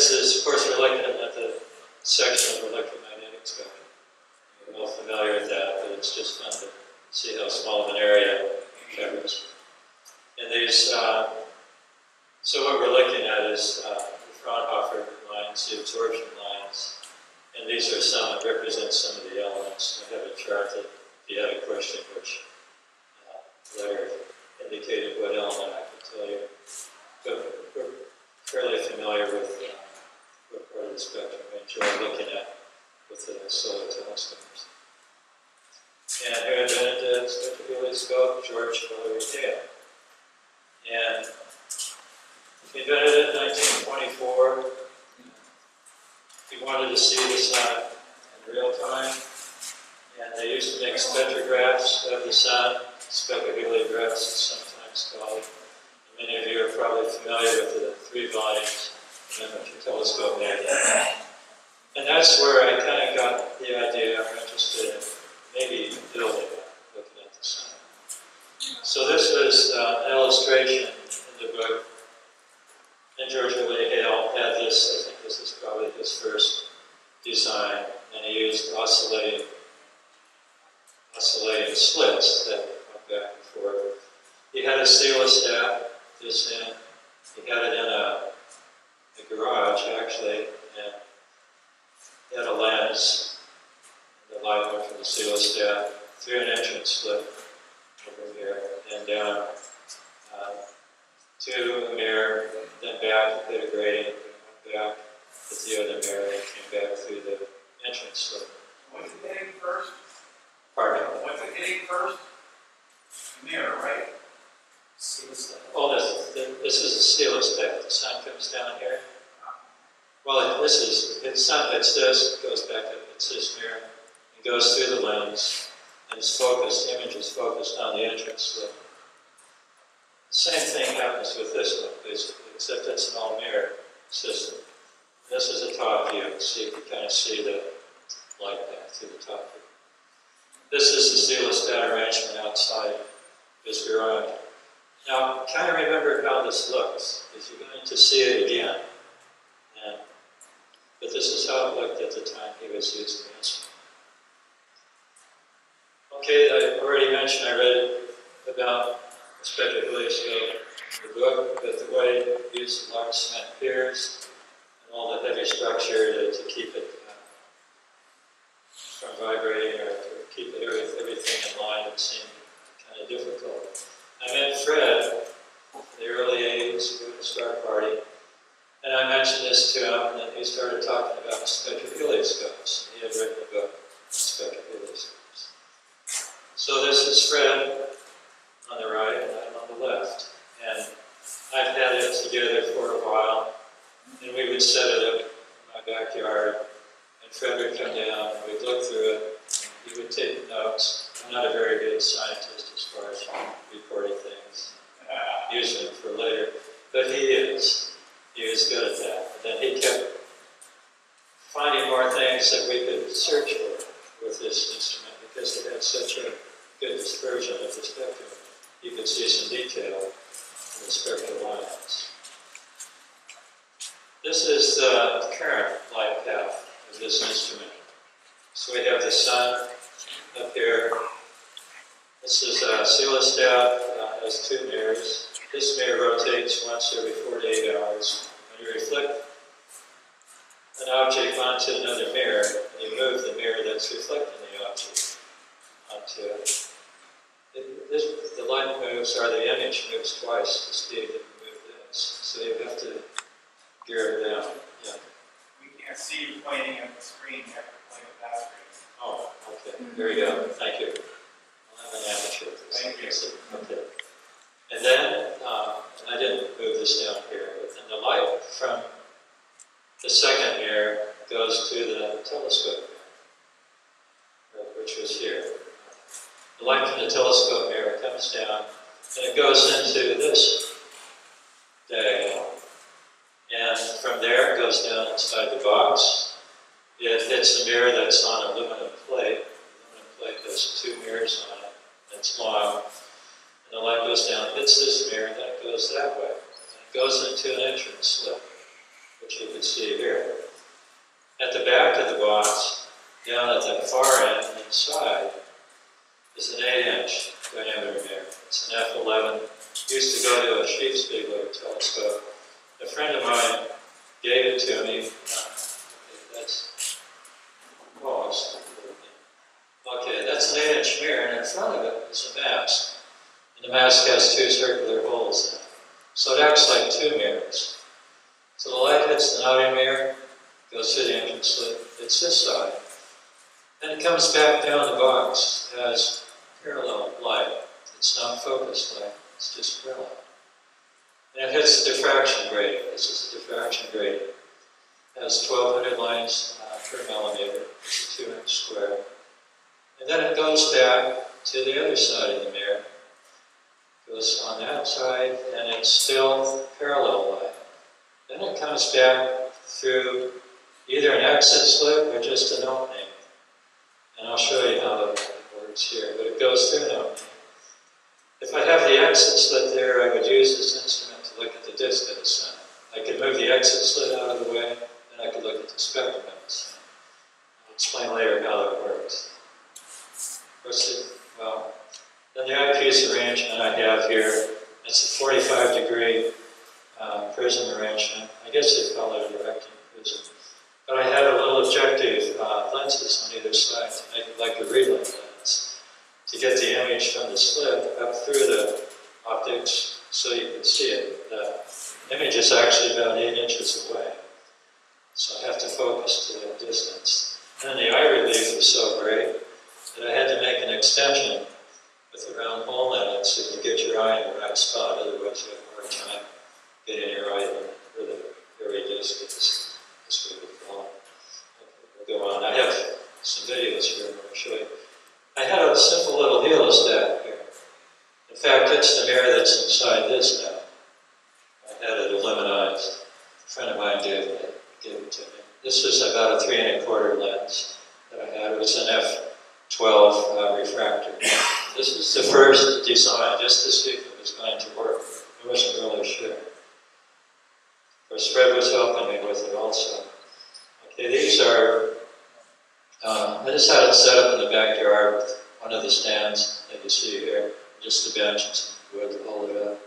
this is, of course, we're looking at the section of electromagnetic spectrum. We're all familiar with that, but it's just fun to see how small of an area it covers. And these, uh, so what we're looking at is uh, the Fraunhofer lines, the absorption lines, and these are some that represent some of the elements. I have a chart that, if you had a question, which uh, indicated what element I could tell you. But we're fairly familiar with uh, what part of the spectrum we enjoy looking at with the solar telescopes. And who invented the spectroscope? George Ellery Hale. And he invented it in 1924. He wanted to see the sun in real time. And they used to make spectrographs of the sun, spectroheliographs it's sometimes called. Many of you are probably familiar with the three volumes telescope. And that's where I kind of got the idea I'm interested in maybe building looking at the sun. So this was uh, an illustration in the book. And George Ellery Hale had this, I think this is probably his first design, and he used oscillating oscillating slits that went back and forth. He had a coelostat, this in, he had it in a, a garage actually, and he had a lens, the light went from the coelostat through an entrance slit over here, and down uh, to a mirror, then back, hit a grating, back, hit the other mirror, and came back through the entrance slit. What's it hitting first? Pardon? What's it hitting first? Mirror, right? Oh, this, this is a coelostat. The sun comes down here. Well, this is, the sun hits this, goes back up, it's this mirror, and goes through the lens, and it's focused, the image is focused on the entrance slit. Same thing happens with this one, basically, except it's an all mirror system. This is a top view, so you can kind of see the light path through the top view. This is the coelostat arrangement outside this garage. Now, kind of remember how this looks, because you're going to see it again. And, this at the time he was using instrument. Okay, I already mentioned, I read about the spectrohelioscope, the book, but the way it used large cement piers and all the heavy structure to, to keep it uh, from vibrating or to keep it, everything in line, it seemed kind of difficult. I met Fred in the early 80s at a Star Party, and I mentioned this to him, and then he started talking about spectrohelioscopes. He had written a book on spectrohelioscopes. So this is Fred on the right, and I'm on the left. And I've had it together for a while, and we would set it up in my backyard, and Fred would come down, and we'd look through it, and he would take notes. I'm not a very good scientist as far as reporting things, using it for later, but he is. He was good at that. And then he kept finding more things that we could search for with this instrument because it had such a good dispersion of the spectrum. You could see some detail in the spectral lines. This is the current light path of this instrument. So we have the sun up here. This is a coelostat, uh, has two mirrors. This mirror rotates once every 48 hours. When you reflect an object onto another mirror, you move the mirror that's reflecting the object onto it. it this, the light moves, or the image moves twice the speed that you move this. So you have to gear it down. Yeah. We can't see you pointing at the screen, you have to point at that screen. Oh, okay. There you go. Thank you. I'm an amateur. Thank you. Okay. And then, um, and I didn't move this down here, but then the light from the second mirror goes to the telescope mirror, which was here. The light from the telescope mirror comes down and it goes into this diagonal. And from there, it goes down inside the box. It hits the mirror that's on a aluminum plate. Aluminum plate has two mirrors on it. It's long. The light goes down, hits this mirror, and then it goes that way. It goes into an entrance slit, which you can see here. At the back of the box, down at the far end inside, is an eight-inch diameter mirror. It's an F11. Used to go to a Schiefspiegler telescope. A friend of mine gave it to me. That's it's- okay. That's an eight-inch mirror, and in front of it is a mask. And the mask has two circular holes in it, so it acts like two mirrors. So the light hits the nodding mirror, goes through the entrance slit. It's this side. Then it comes back down the box as parallel light. It's not focused light, it's just parallel. And it hits the diffraction grating. This is the diffraction grating. It has 1200 lines uh, per millimeter. It's a two inch square. And then it goes back to the other side of the mirror. Goes on that side, and it's still parallel light. Then it comes back through either an exit slit or just an opening. And I'll show you how it works here, but it goes through an opening. If I have the exit slit there, I would use this instrument to look at the disk of the sun. I could move the exit slit out of the way, and I could look at the spectrum of the sun. I'll explain later how that works. Well, the eyepiece arrangement I have here, it's a 45 degree uh, prism arrangement. I guess they call it a directing prism. But I had a little objective uh, lenses on either side to make like a relay lens to get the image from the slit up through the optics so you can see it. The image is actually about eight inches away, so I have to focus to that distance. And the eye relief was so great that I had to make an extension with a round hole in it so you get your eye in the right spot, otherwise you have a hard time getting your eye where the very disc is. This way we go on. We'll go on. I have some videos here I'll show you. I had a simple little heliostat here. In fact, it's the mirror that's inside this now. I had it aluminized. A friend of mine gave it, gave it to me. This is about a three and a quarter lens that I had. It was an F12 uh, refractor. This is the first design, just to see if it was going to work. I wasn't really sure. Of course, Fred was helping me with it also. Okay, these are, um, I just had it set up in the backyard with one of the stands that you see here, just a bench and some wood to hold it up.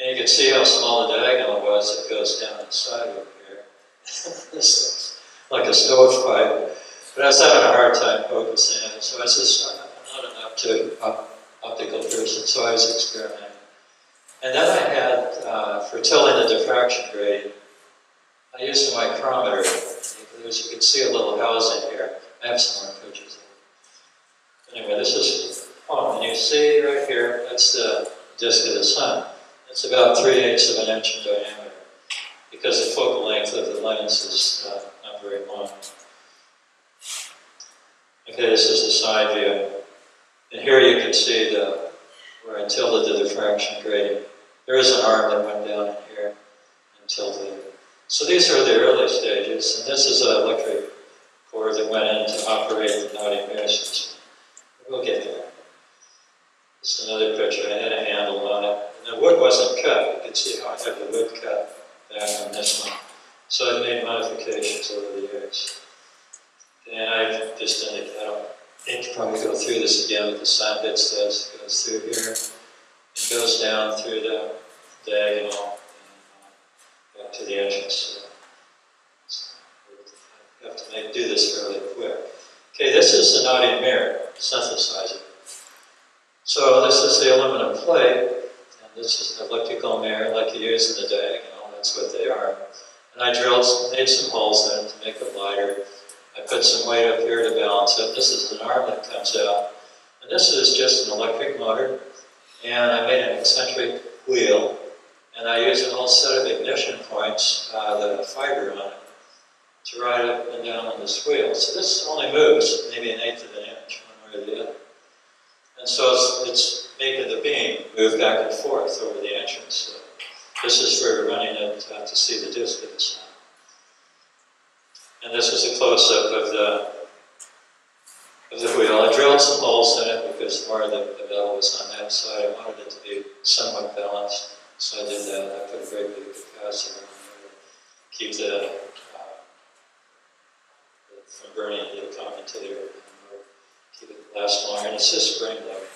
And you can see how small the diagonal was that goes down the side over here. this looks like a stovepipe. But I was having a hard time focusing so I said, Opti- op- optical so I was experimenting. And then I had, uh, for telling the diffraction grade, I used a micrometer. As you can see a little housing here. I have some more pictures. Anyway, this is, oh, and you see right here, that's the disk of the sun. It's about three eighths of an inch in diameter because the focal length of the lens is uh, not very long. Okay, this is the side view. And here you can see the, where I tilted the diffraction gradient. There is an arm that went down in here and tilted. So these are the early stages, and this is an electric cord that went in to operate the nodding mirror. We'll get there. This is another picture. I had a handle on it, and the wood wasn't cut. You can see how I have the wood cut back on this one. So I made modifications over the years. And I've just indicated, I don't need to probably go through this again, with the sign bits it goes through here. It goes down through the diagonal and uh, back to the entrance. So, I have to make, do this fairly quick. Okay, this is the nodding mirror synthesizer. So this is the aluminum plate, and this is an elliptical mirror like you use in the diagonal, that's what they are. And I drilled, made some holes in to make it lighter. I put some weight up here to balance it. This is an arm that comes out. And this is just an electric motor. And I made an eccentric wheel. And I used an whole set of ignition points uh, that have fiber on it to ride up and down on this wheel. So this only moves maybe an eighth of an inch, one way or the other. And so it's, it's making the beam move back and forth over the entrance. So this is for running it uh, to see the sun. And this is a close-up of the of the wheel. I drilled some holes in it because more of the, the metal was on that side. I wanted it to be somewhat balanced, so I did that. I put a great big capacitor on there to keep the, uh, from burning the common to the keep it last longer, and it's just spring load.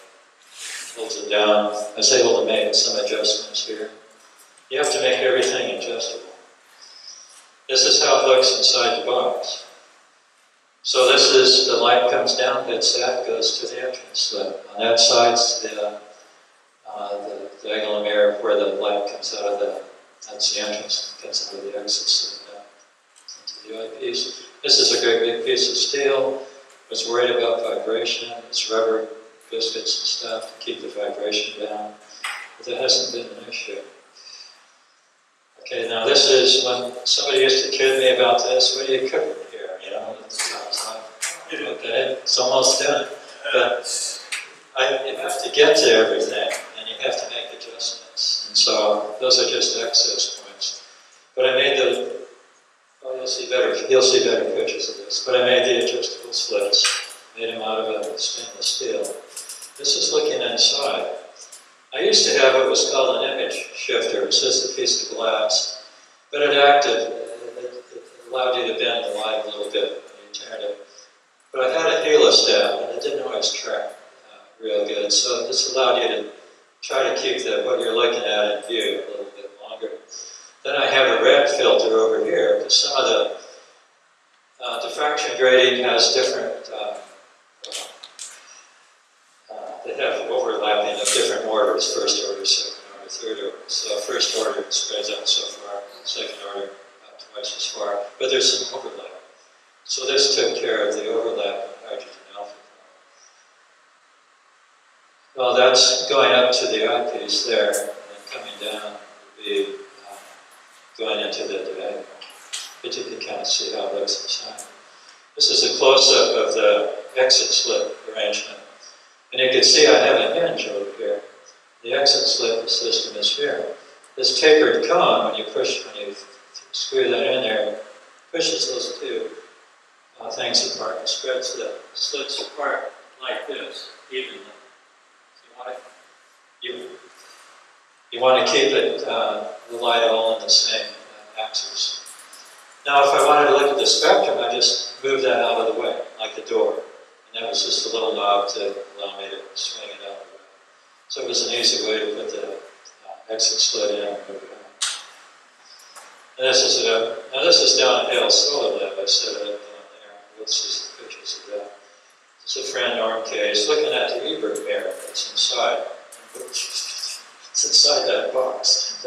Holds it down, I was able to make some adjustments here. You have to make everything adjustable. This is how it looks inside the box. So this is, the light comes down, hits that, goes to the entrance. The- On that side's the, uh, the diagonal mirror where the light comes out of the, that's the entrance, comes out of the exit slit down into the eyepiece. This is a great big piece of steel. Was worried about vibration, it's rubber biscuits and stuff to keep the vibration down, but that hasn't been an issue. Okay, now this is when somebody used to kid me about this, what are you cooking here, you know? It's, like, okay, it's almost done. But I, you have to get to everything, and you have to make adjustments. And so those are just access points. But I made the, oh, you'll see better, you'll see better pictures of this. But I made the adjustable slits, made them out of a stainless steel. This is looking inside. I used to have what was called an image shifter. It's just a piece of glass, but it acted, it, it allowed you to bend the light a little bit when you turned it. But I had a heliostat, and it didn't always track uh, real good, so this allowed you to try to keep the, what you're looking at in view a little bit longer. Then I have a red filter over here, because some of the uh, diffraction grating has different, uh, they overlapping of different orders, first order, second order, third order. So first order spreads out so far, second order twice as far, but there's some overlap. So this took care of the overlap of hydrogen alpha. Well, that's going up to the eyepiece there, and then coming down would be uh, going into the diagonal. But you can kind of see how it looks inside. This is a close-up of the exit slit arrangement. And you can see I have a hinge over here. The exit slit system is here. This tapered cone, when you push, when you screw that in there, pushes those two uh, things apart and spreads the slits apart like this, evenly. Why? You, you want to keep it, uh, the light all in the same uh, axis. Now, if I wanted to look at the spectrum, I just move that out of the way, like the door. That was just a little knob to allow me to swing it the. So it was an easy way to put the uh, exit slit in and this is a, now this is down at Hale Solar Lab, I set it up down there. You'll see some pictures of that. It's a friend, Kay, he's looking at the Ebert mirror that's inside. It's inside that box.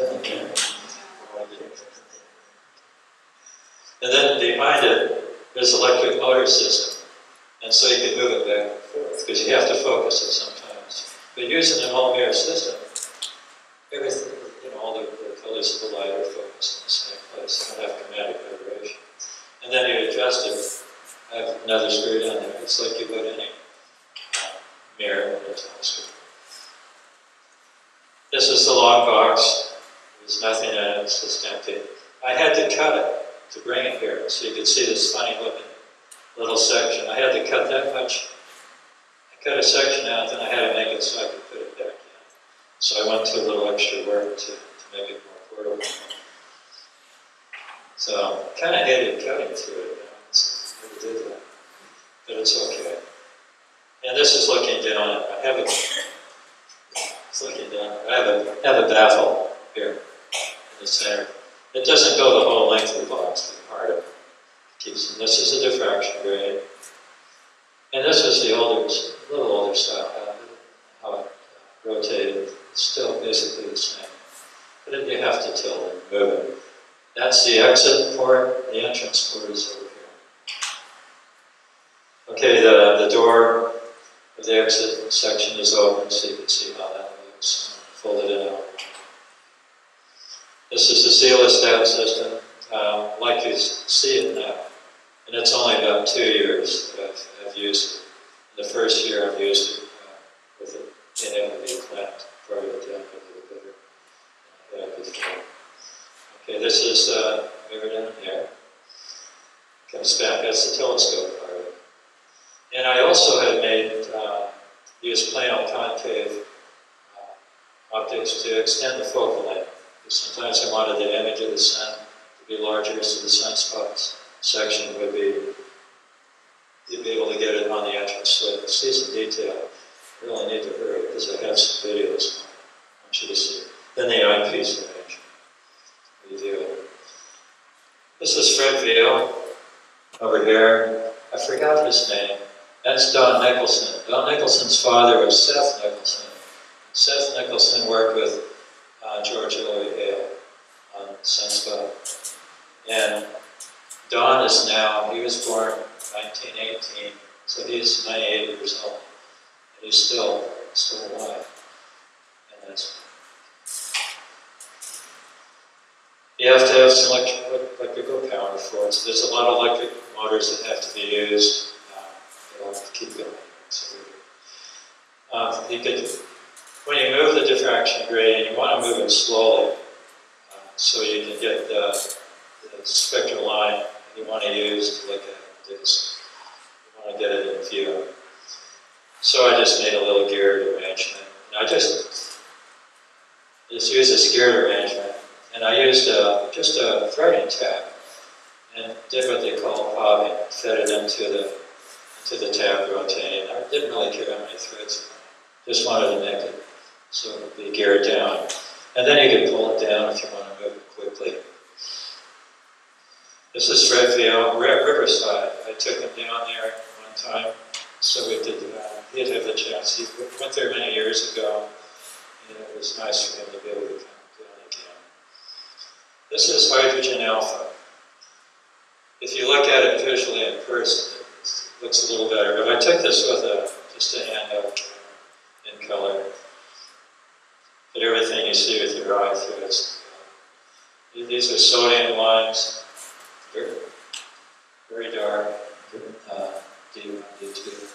And then behind it, there's electric motor system. And so you can move it back and forth, because you have to focus it sometimes. But using an all mirror system, everything, you know, all the, the colors of the light are focused in the same place. You don't have chromatic aberration. And then you adjust it. I have another screw down there. It's like you would any uh, mirror in a telescope. This is the long box. There's nothing in it, it's just empty. I had to cut it to bring it here, so you could see this funny looking little section. I had to cut that much. I cut a section out, then I had to make it so I could put it back in. So I went to a little extra work to, to make it more portable. So I kind of hated cutting through it. You know? it's, never did that, but it's okay. And this is looking down. I have a, it's looking down. I have a have a baffle here in the center. It doesn't go the whole length of the box, but part of it And this is a diffraction grade. And this is the older, little older style, how it uh, rotated. It's still basically the same. But then you have to tilt and move it. That's the exit port, the entrance port is over here. Okay, the, the door of the exit section is open, so you can see how that looks. Fold it out. This is the coelostat system, uh, like you see it now. And it's only about two years that I've, used it. The first year I've used it uh, with able to be clamped part of bit than I before. Okay, this is uh, mirror down here. Comes back, that's the telescope part. And I also had made, uh, used plano concave uh, optics to extend the focal length. Sometimes I wanted the image of the sun to be larger, so the sunspots section would be, you'd be able to get it on the entrance slit. See some detail. Really need to hurry because I have some videos I want you to see. Then the eyepiece range. We do. This is Fred Veio over here. I forgot his name. That's Don Nicholson. Don Nicholson's father was Seth Nicholson. Seth Nicholson worked with uh, George Ellery Hale on Sunspot. And Don is now, he was born in 1918, so he's 98 years old. And he's still, still alive. And that's, you have to have some electric, electrical power for it. So there's a lot of electric motors that have to be used. Have to keep going. So, uh, you could, when you move the diffraction gradient, you want to move it slowly uh, so you can get the, the spectral line you want to use to look at this. You want to get it in view. So I just made a little geared arrangement. And I just, just used a geared arrangement. And I used a, just a threading tab and did what they call hobbing, fed it into the, into the tab rotating. I didn't really care how many threads. Just wanted to make it so it would be geared down. And then you can pull it down if you want to move it quickly. This is Fred Veio, Riverside. I took him down there one time, so we did, uh, he'd have a chance. He went there many years ago, and it was nice for him to be able to come down again. This is hydrogen alpha. If you look at it visually in person, it looks a little better, but I took this with a, just a camera in color. But everything you see with your eye through it. These are sodium lines, very, very dark, uh, D1, D2.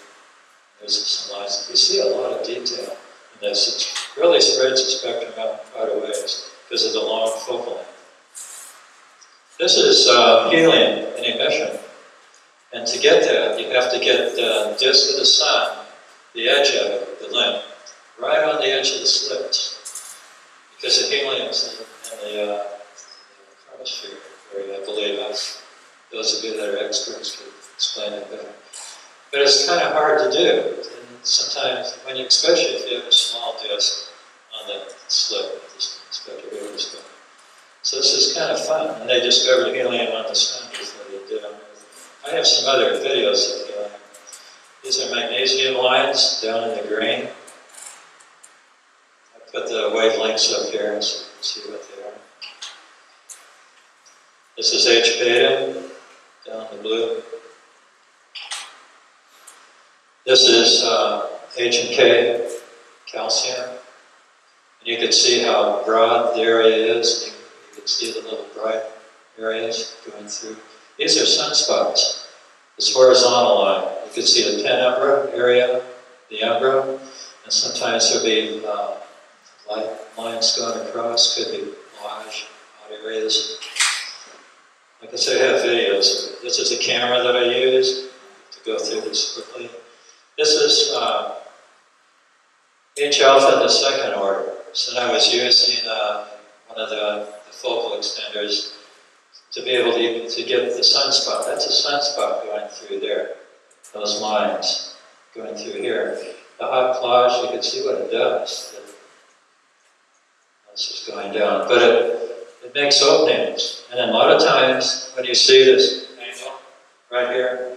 There's some lines. You see a lot of detail in this. It really spreads the spectrum out quite a ways because of the long focal length. This is uh, helium in emission. And to get that, you have to get the disk of the sun, the edge of it, the limb, right on the edge of the slits. Because the helium is in, in the uh, chromosphere I believe. That's, those of you that are experts can explain it better. But it's kind of hard to do. And sometimes, when you, especially if you have a small disk on the slit of the spectrograph So this is kind of fun. And they discovered helium on the sun before they did. I have some other videos of helium. These are magnesium lines down in the green. I put the wavelengths up here so you can see what they are. This is H beta down in the blue. This is uh, H and K, calcium. And you can see how broad the area is. You, can see the little bright areas going through. These are sunspots. This horizontal line. You can see the penumbra area, the umbra, and sometimes there'll be uh, light lines going across. Could be large areas. I said, I have videos. This is a camera that I use to go through this quickly. This is uh, H alpha in the second order. So I was using uh, one of the, the, focal extenders to be able to, to get the sunspot. That's a sunspot going through there. Those lines going through here. The hot plage, you can see what it does. It's just going down. But it, it makes openings. And a lot of times when you see this right here,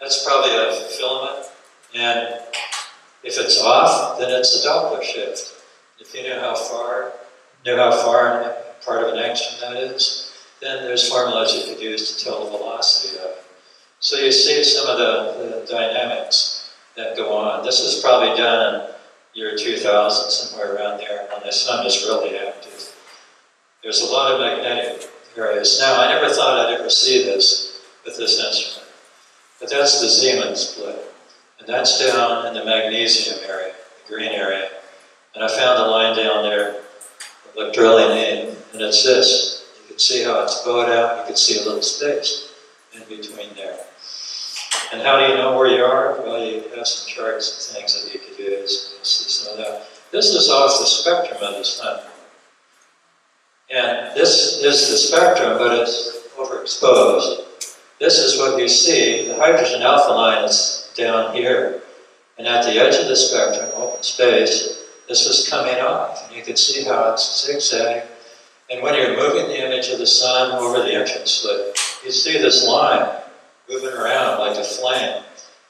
that's probably a filament and if it's off, then it's a Doppler shift. If you know how far, know how far part of an action that is, then there's formulas you could use to tell the velocity of it. So you see some of the, the dynamics that go on. This is probably done in year 2000, somewhere around there, when the sun is really active. There's a lot of magnetic areas. Now, I never thought I'd ever see this with this instrument, but that's the Zeeman split. And that's down in the magnesium area, the green area. And I found a line down there that looked really neat, and it's this. You can see how it's bowed out, you can see a little space in between there. And how do you know where you are? Well, you have some charts and things that you could use. See some of that. This is off the spectrum of the sun. And this is the spectrum, but it's overexposed. This is what you see. The hydrogen alpha line is down here. And at the edge of the spectrum, open space, this is coming off. And you can see how it's zigzag. And when you're moving the image of the sun over the entrance slit, you see this line moving around like a flame. And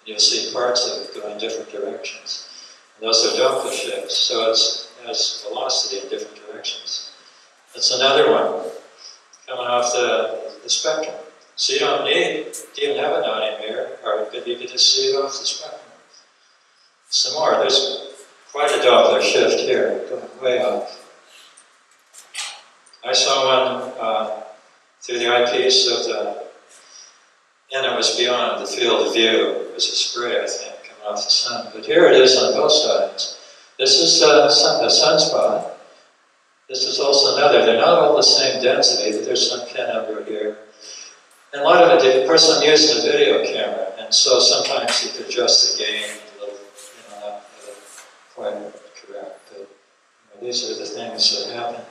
you'll see parts of it go in different directions. And those are Doppler shifts, so it has velocity in different directions. That's another one coming off the, the spectrum. So you don't need to even have a mirror, or you could just see it off the spectrum. Some more, there's quite a Doppler shift here, going way off. I saw one uh, through the eyepiece of the, and it was beyond the field of view. It was a spray, I think, coming off the sun. But here it is on both sides. This is a, sun, a sunspot. This is also another. They're not all the same density, but there's some penumbra here. And a lot of it, course, I'm using a video camera, and so sometimes you can adjust the gain a little, you know, not uh, quite correct. But you know, these are the things that happen.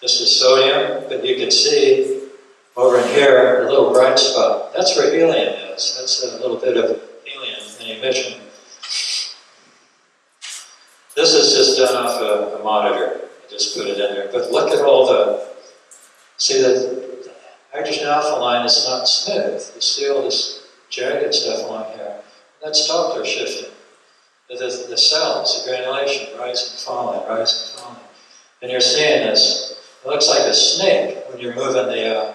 This is sodium, but you can see over in here a little bright spot. That's where helium is. That's a little bit of helium in emission. This is just done off a, a monitor. Just put it in there. But look at all the, see the hydrogen alpha line is not smooth. You see all this jagged stuff along here. That's Doppler shifting. The, the, the cells, the granulation, rising and falling, rising and falling. And you're seeing this. It looks like a snake when you're moving the, uh,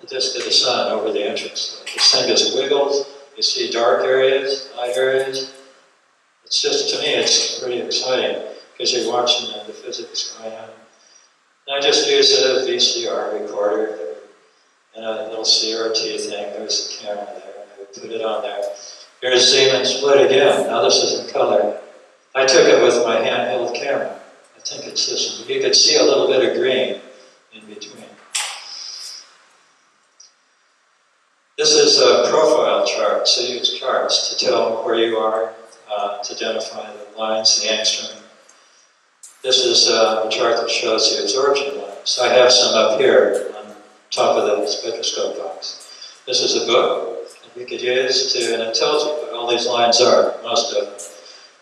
the disk of the sun over the entrance. This thing just wiggles. You see dark areas, light areas. It's just, to me, it's pretty exciting because you're watching the, physics going on. And I just use a VCR recorder and a little CRT thing. There's a camera there, I put it on there. Here's Zeeman split again. Now this is in color. I took it with my handheld camera. I think it's this one. You can see a little bit of green in between. This is a profile chart, so use charts to tell where you are, uh, to identify the lines, the angstrom. This is uh, a chart that shows the absorption lines. I have some up here on top of the spectroscope box. This is a book that you could use to, and it tells you what all these lines are, most of them.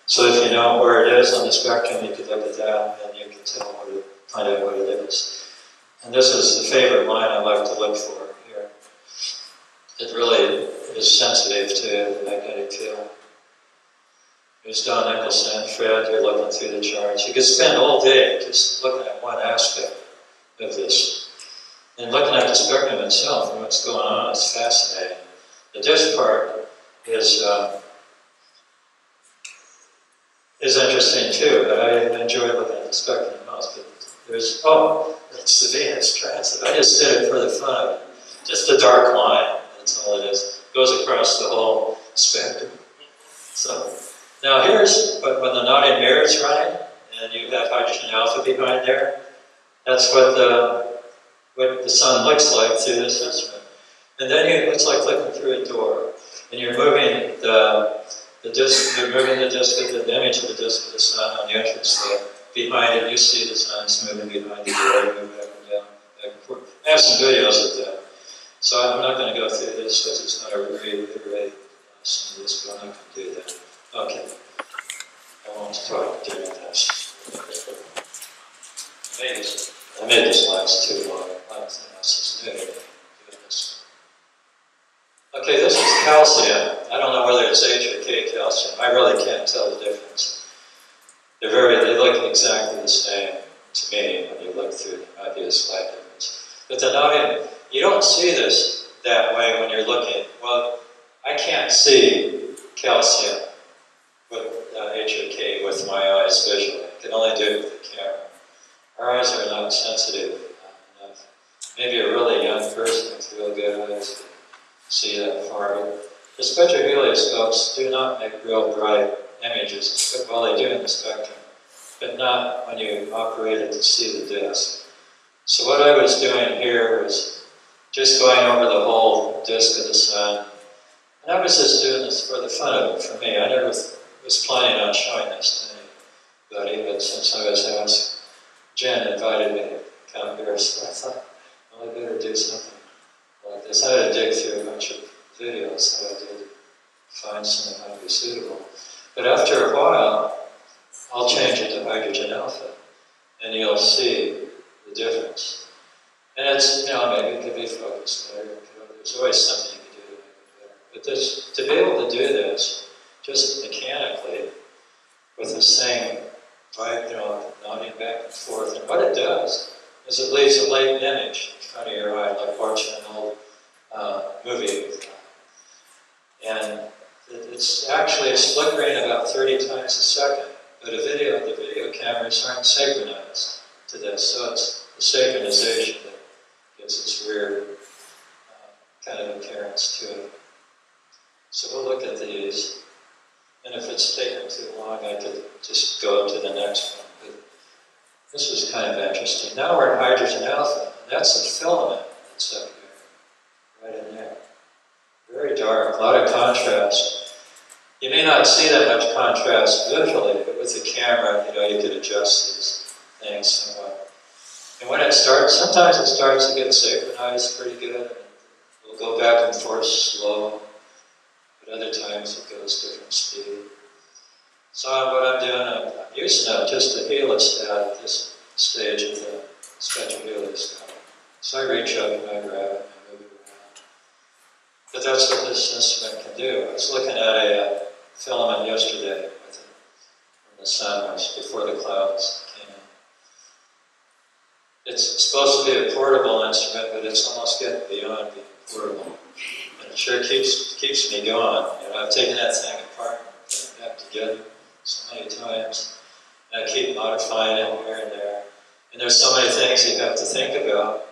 So if you know where it is on the spectrum, you could look at that and you can tell what it, find out what it is. And this is the favorite line I like to look for here. It really is sensitive to the magnetic field. There's Don Nicholson, Fred, you're looking through the charts. You could spend all day just looking at one aspect of this. And looking at the spectrum itself and what's going on is fascinating. The disk part is uh, is interesting too, but I enjoy looking at the spectrum the most. But there's, oh, it's the Venus transit. I just did it for the fun of it. Just a dark line, that's all it is. It Goes across the whole spectrum. So, now here's but when the nodding mirror is running, and you have hydrogen alpha behind there. That's what the what the sun looks like through this instrument. And then it looks like looking through a door. And you're moving the, the disc, you're moving the disc of the, image of the disc of the sun on the entrance there. Behind it, you see the sun's moving behind the door, moving up and down, back and forth. I have some videos of that. So I'm not going to go through this because it's not a really great lesson uh, of this, but going to do that. Okay. I won't talk during this. Amazing. I made this last too long. Anything else is new. Okay, this is calcium. I don't know whether it's H or K calcium. I really can't tell the difference. They're very, they look exactly the same to me when you look through them. Might be difference. But the nodding, you don't see this that way when you're looking. Well, I can't see calcium with uh, H or with my eyes visually. I can only do it with the camera. Our eyes are not sensitive enough. Maybe a really young person with real good eyes can see that far. The spectrohelioscopes do not make real bright images, but well they do in the spectrum, but not when you operate it to see the disk. So what I was doing here was just going over the whole disk of the sun, and I was just doing this for the fun of it, for me. I never was planning on showing this to anybody, but since I was asked, Jen invited me to come here, so I thought, well, I better do something like this. I had to dig through a bunch of videos that I did, find some that might be suitable. But after a while, I'll change it to hydrogen alpha, and you'll see the difference. And it's, you know, maybe it could be focused there. there's always something you can do to make it better. But this, to be able to do this, just mechanically, with the same, right, you know, nodding back and forth, and what it does is it leaves a latent image in front of your eye, like watching an old uh, movie. And it's actually, it's flickering about 30 times a second, but a video, the video cameras aren't synchronized to this, so it's the synchronization that gives this weird uh, kind of appearance to it. So we'll look at it's taking too long, I could just go to the next one. But this was kind of interesting. Now we're in hydrogen alpha, that's a filament that's up here, right in there. Very dark, a lot of contrast. You may not see that much contrast visually, but with the camera, you know, you could adjust these things somewhat. And when it starts, sometimes it starts to get synchronized pretty good, we'll go back and forth slow, but other times it goes different speed. So what I'm doing, I'm using it just a heliostat at this stage of the special heliostat. So I reach up and I grab it and I move it around. But that's what this instrument can do. I was looking at a uh, filament yesterday with it from the sunrise before the clouds came in. It's supposed to be a portable instrument, but it's almost getting beyond being portable. And it sure keeps keeps me going. You know, I've taken that thing apart and put it back together so many times. And I keep modifying it here and there. And there's so many things you have to think about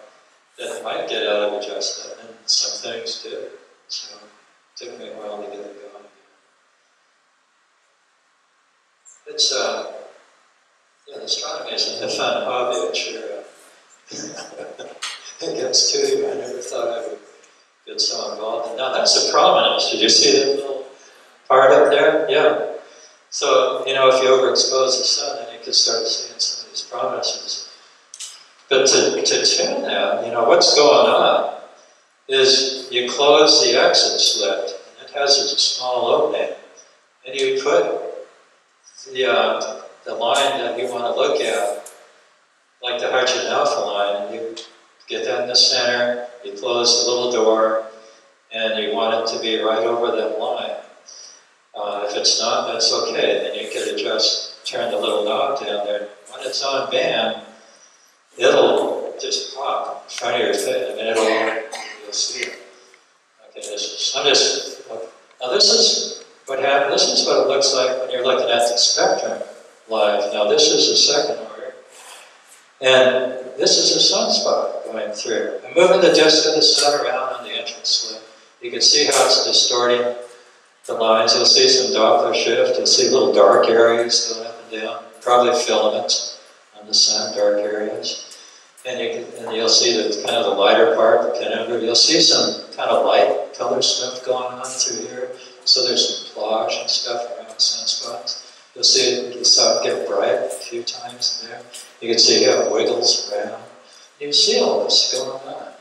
that might get out of adjustment, and some things do. So it took me a while to get it going. It's, uh, yeah, astronomy is a fun hobby, it sure. uh, it gets to you. I never thought I would get so involved. Now that's the prominence. Did you see that little part up there? Yeah. So, you know, if you overexpose the sun, then you can start seeing some of these prominences. But to, to tune that, you know, what's going on is you close the exit slit, and it has a small opening, and you put the, uh, the line that you want to look at, like the hydrogen alpha line, and you get that in the center, you close the little door, and you want it to be right over that line. Uh, if it's not, that's okay. Then you can adjust, turn the little knob down there. When it's on band, it'll just pop in front of your face. I mean, it'll, you'll see it. Okay, this is, I'm just, now this is what happened, this is what it looks like when you're looking at the spectrum live. Now this is the second order. And this is a sunspot going through. I'm moving the disk of the sun around on the entrance slit. You can see how it's distorting the lines. You'll see some Doppler shift. You'll see little dark areas going up and down, probably filaments on the sun, dark areas. And, you, you'll see the kind of the lighter part, the penumbra. You'll see some kind of light color stuff going on through here. So there's some plage and stuff around sunspots. You'll see it, it get bright a few times there. You can see how it wiggles around. You can see all this going on.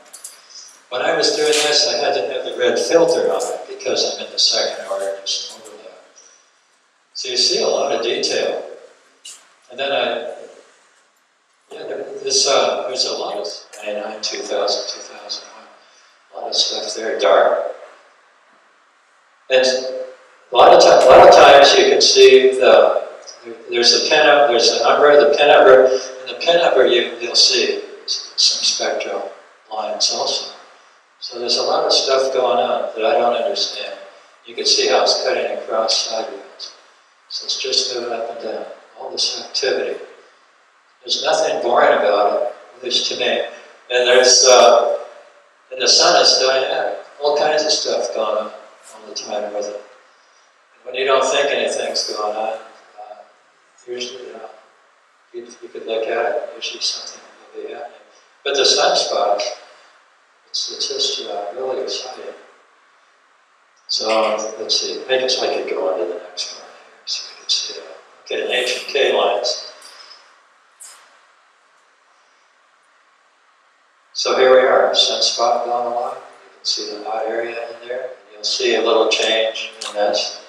When I was doing this, I had to have the red filter on it because I'm in the second order there's some overlap. So you see a lot of detail. And then I, yeah, this, uh, there's a lot of 99, 2000, 2001, a lot of stuff there, dark. And a lot of times, a lot of times you can see the, there's a penumbra, there's an umbra, the penumbra, and the penumbra you, you'll see some spectral lines also. So there's a lot of stuff going on that I don't understand. You can see how it's cutting across sideways. So it's just moving up and down, all this activity. There's nothing boring about it, at least to me. And there's, uh, and the sun is dynamic, all kinds of stuff going on all the time with it. And when you don't think anything's going on, uh, usually, you know, you, you could look at it, and usually something will be happening. But the sunspot, uh, really exciting. So let's see, I guess I could go on to the next one here so we can see. Okay, H and K lines. So here we are, sunspot down the line. You can see the hot area in there. You'll see a little change in this.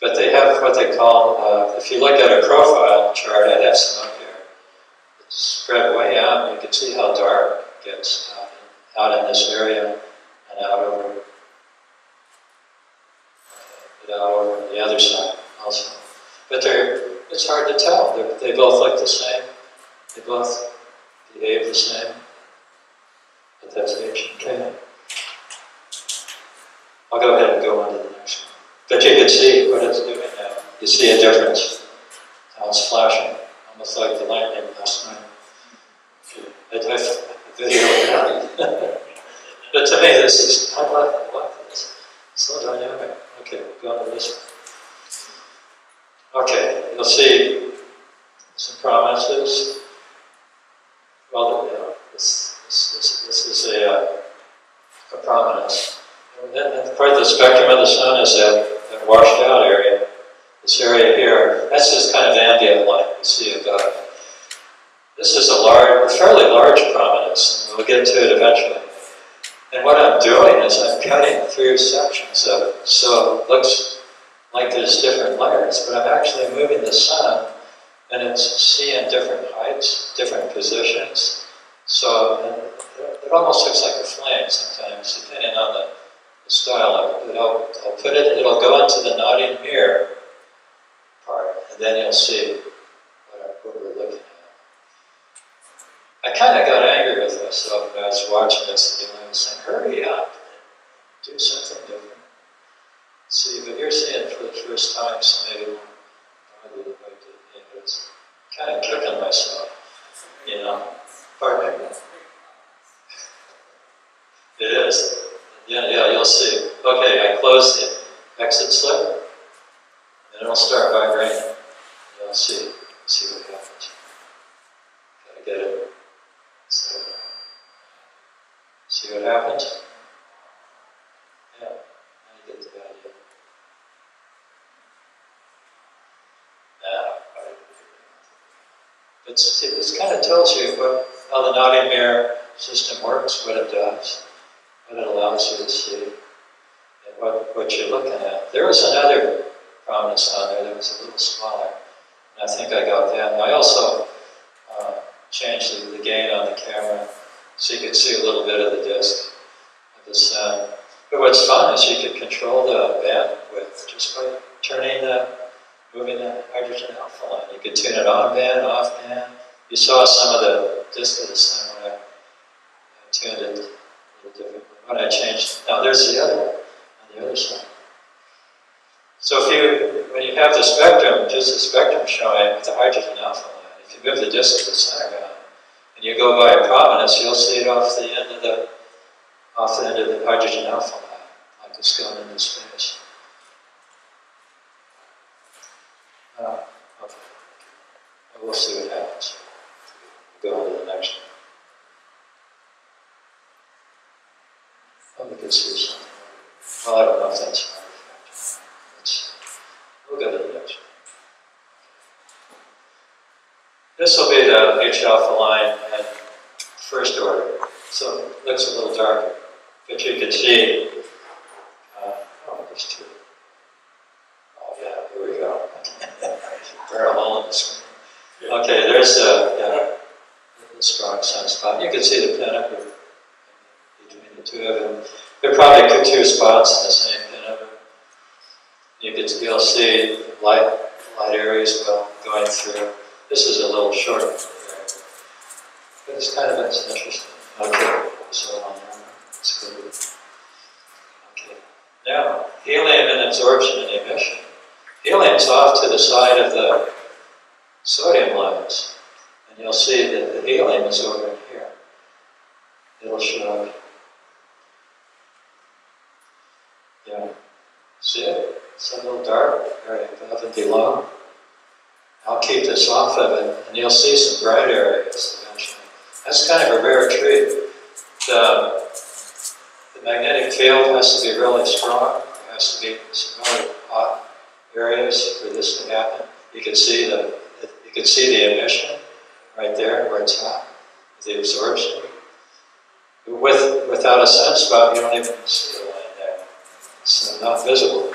But they have what they call, uh, if you look at a profile chart, I have some up here. It's spread way out, you can see how dark gets out in, out in this area and out over, and out over the other side also. But they're, it's hard to tell. They're, they both look the same. They both behave the same. But that's and K. I'll go ahead and go on to the next one. But you can see what it's doing now. You see a difference. How it's flashing, almost like the lightning last night. I, I video. But to me, this is, I like, I like this. So dynamic. Okay, we'll go on to this one. Okay, you'll see some promises. Well, you know, this, this, this, this is a, uh, a prominence. And then, part of the spectrum of the sun is that, that washed out area. This area here, that's just kind of ambient light you see above. This is a large, fairly large prominence, and we'll get to it eventually. And what I'm doing is I'm cutting through sections of it, so it looks like there's different layers, but I'm actually moving the sun, and it's seeing different heights, different positions. So it, almost looks like a flame sometimes, depending on the, the style of it. I'll, I'll put it, it'll go into the nodding mirror part, and then you'll see what, I- what we're looking at. I kind of got angry with myself when I was watching this and I was saying, hurry up, do something different. See, but you're seeing it for the first time, so maybe it won't bother you like it it's kind of kicking myself, you know? Pardon me? It is. Yeah, yeah, you'll see. Okay, I close the exit slit, and it'll start vibrating. You'll see, see what happens. Gotta get it. So, see what happens? Yeah, now you get the idea. Now, but see, this kind of tells you what, how the mirror system works, what it does, what it allows you to see, and what, what you're looking at. There was another prominence on there that was a little smaller, and I think I got that. And I also uh, changed the, the gain on the camera so you could see a little bit of the disk of the sun. But what's fun is you can control the bandwidth just by turning the, moving the hydrogen alpha line. You could tune it on band, off band. You saw some of the the sun when I, I tuned it a little differently. When I changed, now there's the other on the other side. So if you, when you have the spectrum, just the spectrum showing with the hydrogen alpha line, if you move the disk to the center around, and you go by a prominence, you'll see it off the end of the, off the end of the hydrogen alpha line, like it's going into space. Uh, okay. And we'll see what happens. Go on to the next one. Oh, we can see something. Well, I don't know if that's. Let's, we'll go to the next one. This will be the H alpha line at first order, so it looks a little darker, but you can see. Uh, oh, there's two. Oh yeah, here we go. Burn a hole in the screen. Okay, there's a, yeah, a strong sunspot. You can see the pinnacle between the two of them. There are probably two spots in the same pinnacle. You can, you'll see light, light areas go- going through. This is a little short, but it's kind of it's interesting. Okay, so on there, it's good. Okay, now helium and absorption and emission. Helium's off to the side of the sodium lines, and you'll see that the helium is over in here. It'll show up. Yeah, see it? It's a little dark area above and below. I'll keep this off of it, and you'll see some bright areas eventually. That's kind of a rare treat. The, the magnetic field has to be really strong. There has to be some really hot areas for this to happen. You can see the you can see the emission right there where it's hot. the absorption. With, without a sunspot, you don't even see the line there. It's not visible.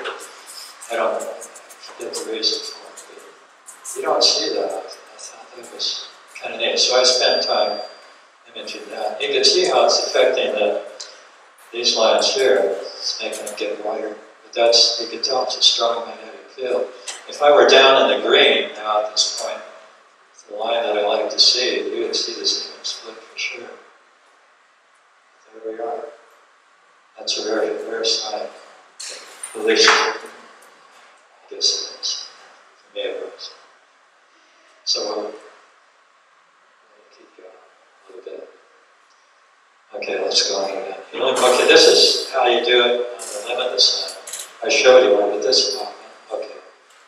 I don't forget the reason for it, you don't see that. I thought that was kind of neat. So I spent time imaging that. You can see how it's affecting the, these lines here. It's making them get wider. But that's, you can tell it's a strong magnetic field. If I were down in the green now at this point, the line that I like to see, you would see this thing split for sure. There we are. That's a rare, rare sign. At least, I guess it is. For me it was. So um, we'll keep going a little bit. Okay, let's go on again. Know, okay, this is how you do it on the limit the. I showed you one, but this is not. Okay.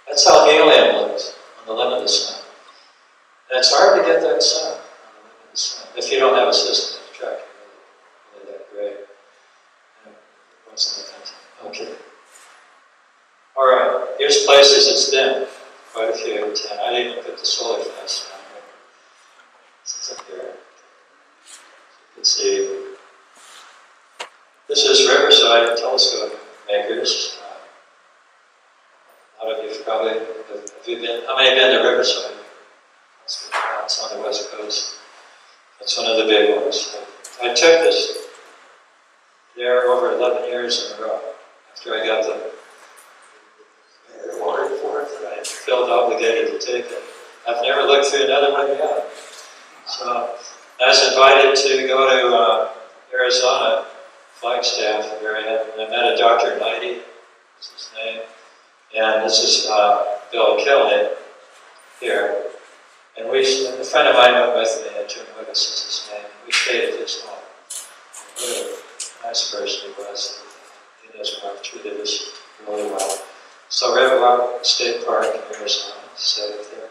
That's how helium looks on the limb of the sun. And it's hard to get that sun on the limit the if you don't have a system to track it really, really that great. Yeah, what's in the fence? Okay. All right, here's places it's been. Quite a few, ten. I didn't even at the SolarFest down here. It's up here. You can see. This is Riverside Telescope Makers. Uh, a lot of you probably have, have you been. How many have been to Riverside? It's on the west coast. That's one of the big ones. I took this there over 11 years in a row after I got the order for it that I felt obligated to take it. I've never looked through another one yet. So I was invited to go to uh, Arizona, Flagstaff area, and I met a Dr. Knighty, is his name, and this is uh, Bill Kelly here. And we, a friend of mine went with me, Jim Wiggis is his name, we stayed at his home. What a nice person he was. He his wife treated us really well. So Red Rock State Park in Arizona, stayed there.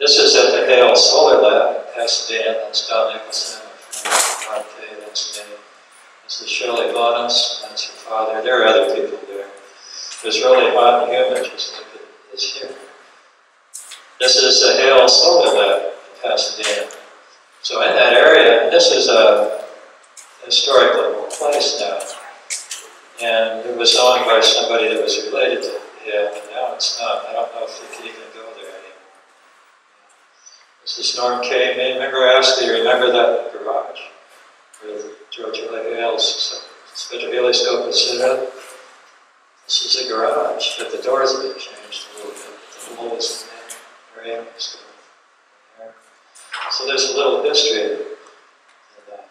This is at the Hale Solar Lab Pasadena, that's Don Nicholson, Kay, that's me. This is Shirley Bonus, that's her father. There are other people there. It was really hot and humid, just like it is here. This is the Hale Solar Lab in Pasadena. So in that area, this is a historical place now. And it was owned by somebody that was related to him, but now it's not. I don't know if they could even go there anymore. This is Norm K. Remember I asked you, remember that garage with George. Hale's helioscope was set? This is a garage, but the doors have been changed a little bit. The is in area. So, there. so there's a little history. And, uh,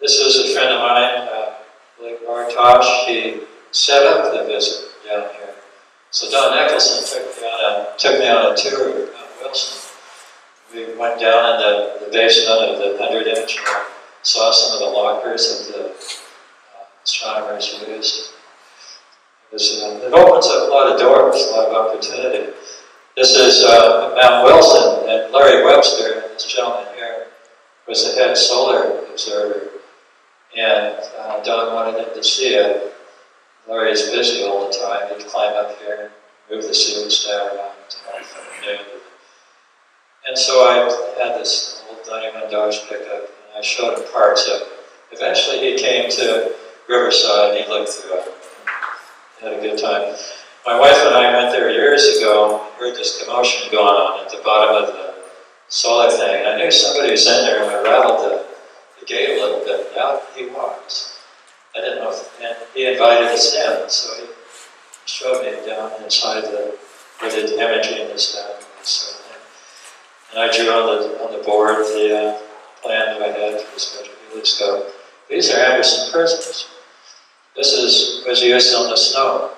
this is a friend of mine, uh, Blake Bartosh. He set up the visit down here. So Don Nicholson took me on a, took me on a tour of Mount Wilson. We went down in the, the basement of the 100 inch and saw some of the lockers that the uh, astronomers used. It, uh, it opens up a lot of doors, a lot of opportunity. This is uh, Mount Wilson, and Larry Webster, this gentleman here, was the head solar observer. Uh, Don wanted him to see it. Larry is busy all the time. He'd climb up here move the coelostat around noon. And so I had this old Diamond Dodge pickup, and I showed him parts of it. Eventually he came to Riverside, and he looked through it. Had a good time. My wife and I went there years ago, heard this commotion going on at the bottom of the solar thing. I knew somebody was in there, and I rattled the, the gate a little bit, and out he walks. I didn't know, and he invited us in, so he showed me down inside the, where the imaging is done. And, and I drew on the, on the board the uh, plan that I had for the special helioscope. These are Anderson prisms. This is was used on the snow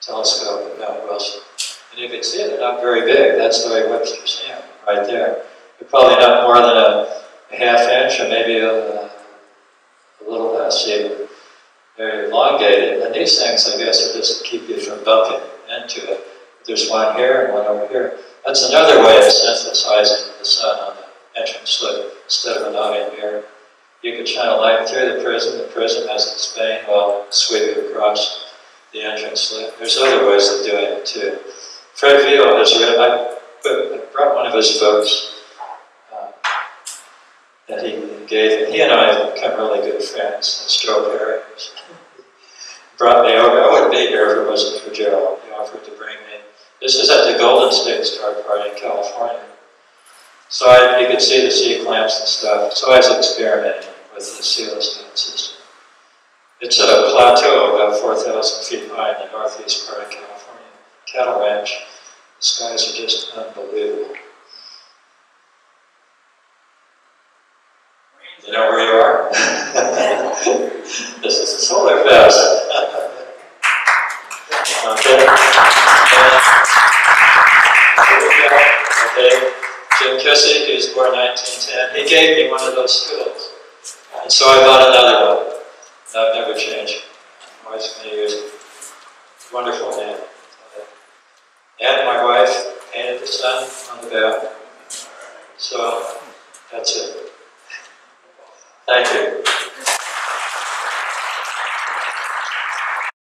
telescope at Mount Wilson. And you can see they're not very big. That's the way Webster's hand, right there. They're probably not more than a, a half inch or maybe a, a little less even. They're elongated. And these things, I guess, are just to keep you from bumping into it. There's one here and one over here. That's another way of synthesizing the sun on the entrance slit instead of a nodding mirror. You shine a light through the prism. The prism has its vein while sweeping across the entrance slit. There's other ways of doing it too. Fred Veio has written, I, brought one of his books, that he gave me. He and I have become really good friends Joe Perry brought me over. I wouldn't be here if it wasn't for Joe. He offered to bring me. This is at the Golden State Star Party in California. So I, you could see the sea clamps and stuff. So I was experimenting with the Celestine system. It's at a plateau about 4,000 feet high in the northeast part of California. Cattle ranch. The skies are just unbelievable. Jim Kissick, who's born 1910, he gave me one of those tools. And so I bought another one. I've never changed. Going to use it. Wonderful man. And my wife painted the sun on the bell. So that's it. Thank you.